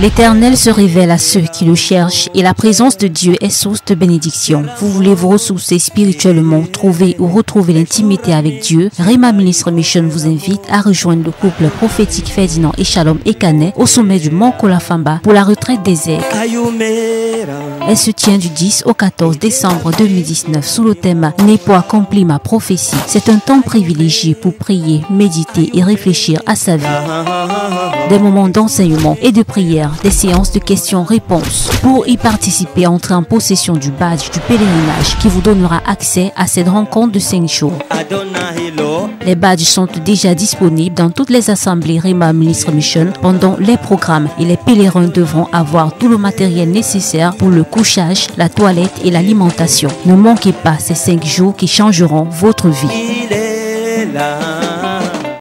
L'Éternel se révèle à ceux qui le cherchent et la présence de Dieu est source de bénédiction. Vous voulez vous ressourcer spirituellement, trouver ou retrouver l'intimité avec Dieu? Rima Ministre Mission vous invite à rejoindre le couple prophétique Ferdinand et Shalom Ekane au sommet du Mont Kolafamba pour la retraite des aigles. Elle se tient du 10 au 14 décembre 2019 sous le thème Né pour accomplir ma prophétie. C'est un temps privilégié pour prier, méditer et réfléchir à sa vie. Des moments d'enseignement et de prière des séances de questions-réponses. Pour y participer, entrez en possession du badge du pèlerinage qui vous donnera accès à cette rencontre de 5 jours. Les badges sont déjà disponibles dans toutes les assemblées Rima Ministre Mission pendant les programmes et les pèlerins devront avoir tout le matériel nécessaire pour le couchage, la toilette et l'alimentation. Ne manquez pas ces 5 jours qui changeront votre vie.